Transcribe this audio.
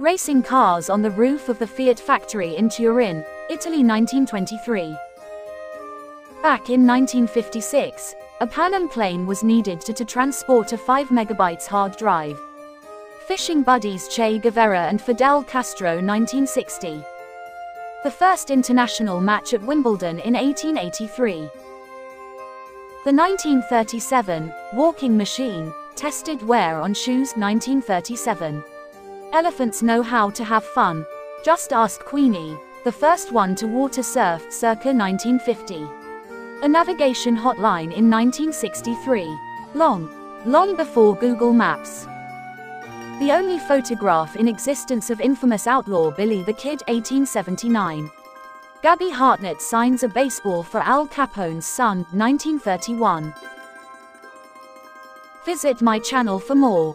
Racing cars on the roof of the Fiat factory in Turin, Italy 1923. Back in 1956, a Pan plane was needed to, to transport a 5 megabytes hard drive. Fishing buddies Che Guevara and Fidel Castro 1960. The first international match at Wimbledon in 1883. The 1937 walking machine tested wear on shoes 1937. Elephants know how to have fun. Just ask Queenie, the first one to water surf circa 1950. A navigation hotline in 1963. Long, long before Google Maps. The only photograph in existence of infamous outlaw Billy the Kid 1879. Gabby Hartnett signs a baseball for Al Capone's son 1931. Visit my channel for more.